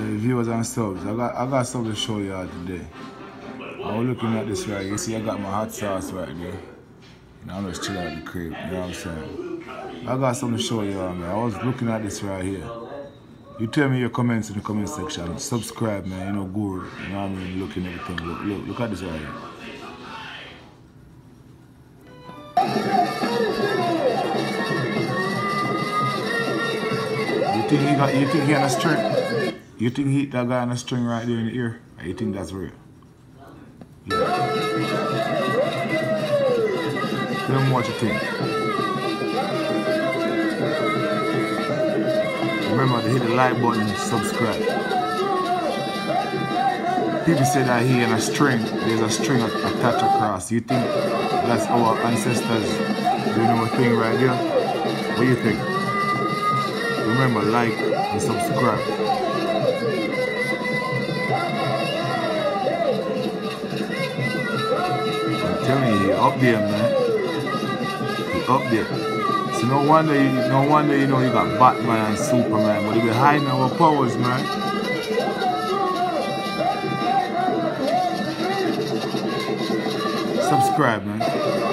Uh, viewers and subs, I got I got something to show you all today. I was looking at this right. You see, I got my hot sauce right there. Know, I'm just chilling at the crib. You know what I'm saying? I got something to show you all, man. I was looking at this right here. You tell me your comments in the comment section. Subscribe, man. You know, good. You know what I mean? Looking everything. Look, look, look at this right here. You think he got? You think he on a string? You think he that guy on a string right there in the ear? Or you think that's real? Yeah. Tell me what you think. Remember to hit the like button and subscribe. People say that he in a string, there's a string attached across. You think that's our ancestors doing our thing right there? What do you think? Remember, like and subscribe. You, he up there, man. Up there. So no wonder, you, no wonder you know you got Batman and Superman, but they be hiding our powers, man. Subscribe, man.